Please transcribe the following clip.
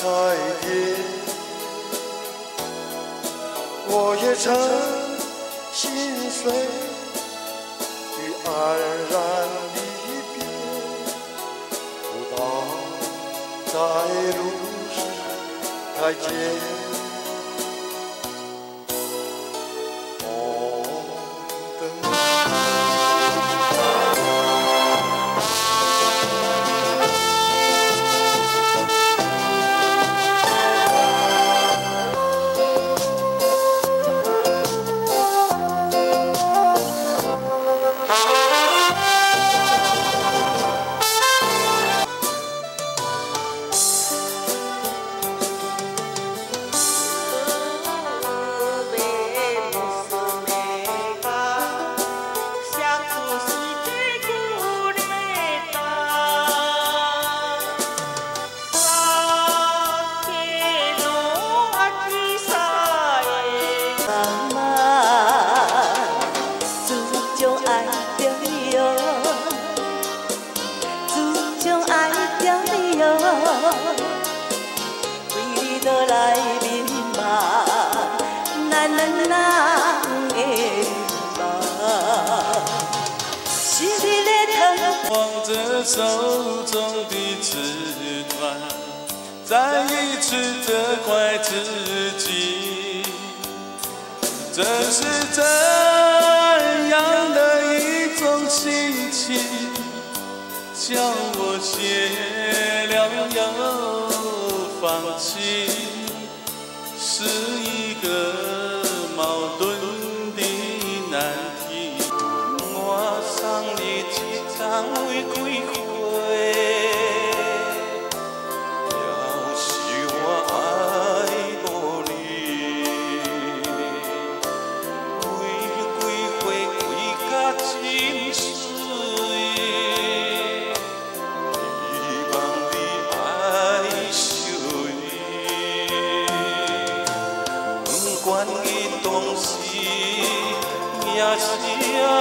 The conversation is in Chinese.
彩蝶，我也曾心碎与黯然离别，不到在路上再见。望着手中的纸团，再一次责怪自己，这是怎样的一种心情，叫我谢了又放弃。是一个矛盾的难题。我送你一张玫瑰花，东西呀西呀